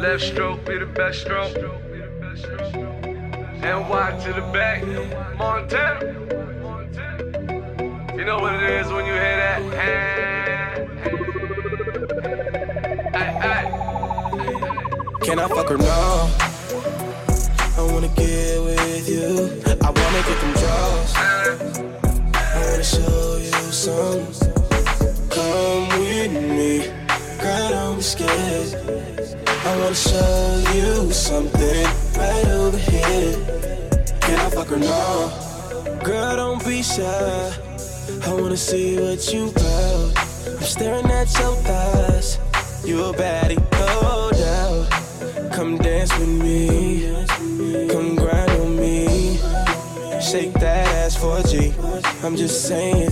Left stroke be the best stroke. And NY to the back, Montana. You know what it is when you hear that? Can I fuck her now? I wanna get with you. I wanna get them draws. I wanna show you some. I wanna show you something right over here. Can I fuck her now? Girl, don't be shy. I wanna see what you about. I'm staring at your thighs. You a baddie, no doubt. Come dance with me. Come grind on me. Shake that ass for G. I'm just saying.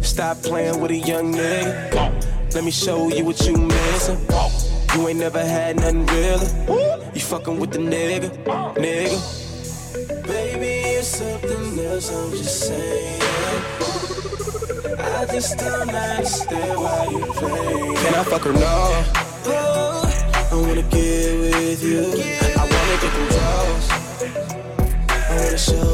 Stop playing with a young nigga. Let me show you what you missing. You ain't never had nothing realer. You fucking with the nigga, nigga. Baby, it's something else, I'm just saying. I just don't understand why you play. Can I fuck her now? Oh, I wanna get with you. I wanna get them draws. I wanna show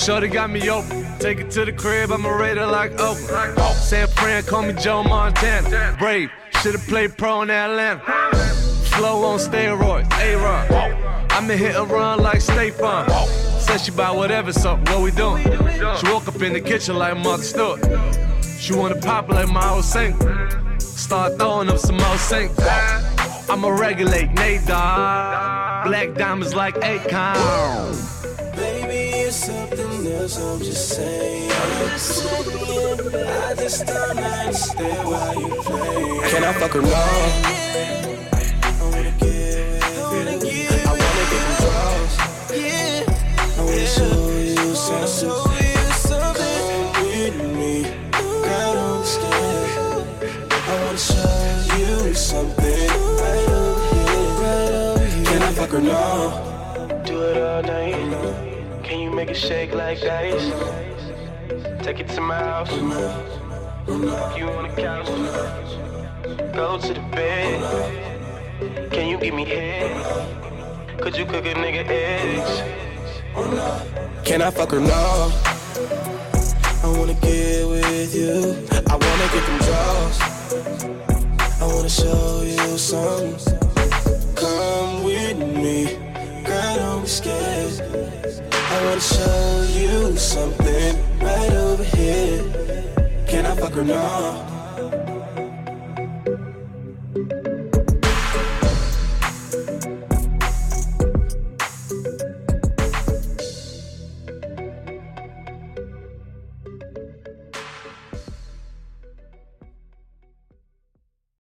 Shorty got me open. Take it to the crib, I'm a raider like Oakland. San Fran, call me Joe Montana. Brave, should've played pro in Atlanta. Flow on steroids, A-Rod. I'ma hit a run like Farm. Said she buy whatever, so what we doing? She woke up in the kitchen like Martha Stewart. She wanna pop like my old sink. Start throwing up some more sink. I'ma regulate Dogg. Black diamonds like Akon. It's something else, I'm just saying. I just don't understand why you play. Can I fuck? I wanna get with you. I wanna get them draws. I wanna show you something. With me. Girl, don't. I wanna show you something right over here. Right over here. Can I fuck her now? Do it all night. Make it shake like dice? Take it to my house. You on the couch. Go to the bed. Can you give me head? Could you cook a nigga eggs? Can I fuck her now? I wanna get with you. I wanna get them draws. I wanna show you something. Come with me, girl, don't be scared. I wanna show you something right over here. Can I fuck her now?